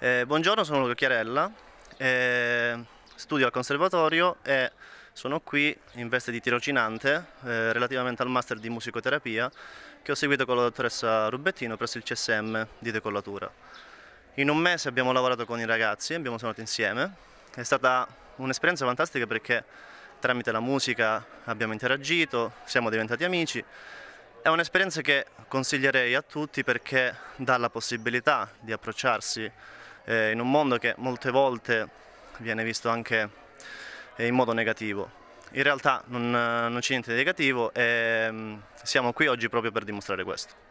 Eh, buongiorno, sono Luca Chiarella, eh, studio al conservatorio e sono qui in veste di tirocinante eh, relativamente al master di musicoterapia che ho seguito con la dottoressa Rubettino presso il CSM di decollatura. In un mese abbiamo lavorato con i ragazzi, abbiamo suonato insieme, è stata un'esperienza fantastica perché tramite la musica abbiamo interagito, siamo diventati amici è un'esperienza che consiglierei a tutti perché dà la possibilità di approcciarsi eh, in un mondo che molte volte viene visto anche eh, in modo negativo. In realtà non, non c'è niente di negativo e mm, siamo qui oggi proprio per dimostrare questo.